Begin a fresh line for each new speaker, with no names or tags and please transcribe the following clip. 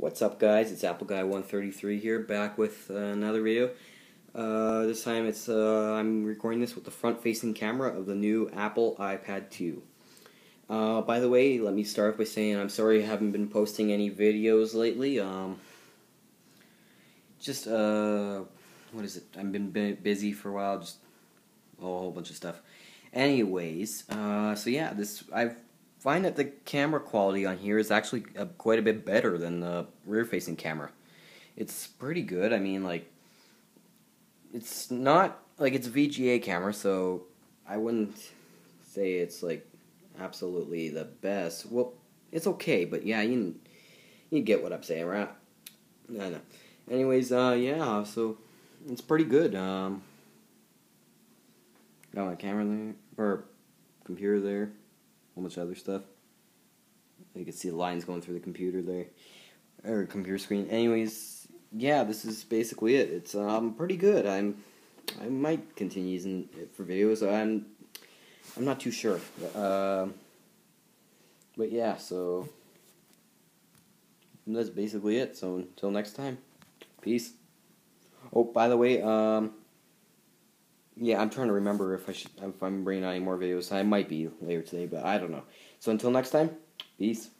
What's up guys, it's Apple Guy 133 here, back with uh, another video. Uh, this time it's uh, I'm recording this with the front-facing camera of the new Apple iPad 2. Uh, by the way, let me start by saying I'm sorry I haven't been posting any videos lately. Um, just, uh, what is it, I've been busy for a while, just a whole bunch of stuff. Anyways, uh, so yeah, this, I've find that the camera quality on here is actually uh, quite a bit better than the rear-facing camera. It's pretty good. I mean, like, it's not like it's a VGA camera, so I wouldn't say it's like absolutely the best. Well, it's okay, but yeah, you you get what I'm saying, right? No, no. Anyways, uh, yeah, so it's pretty good. Um, got my camera there or computer there whole bunch of other stuff. You can see the lines going through the computer there, or computer screen. Anyways, yeah, this is basically it. It's um pretty good. I'm I might continue using it for videos. I'm I'm not too sure. Uh, but yeah, so that's basically it. So until next time, peace. Oh, by the way, um, yeah, I'm trying to remember if I should if I'm bringing out any more videos. I might be later today, but I don't know. So until next time, peace.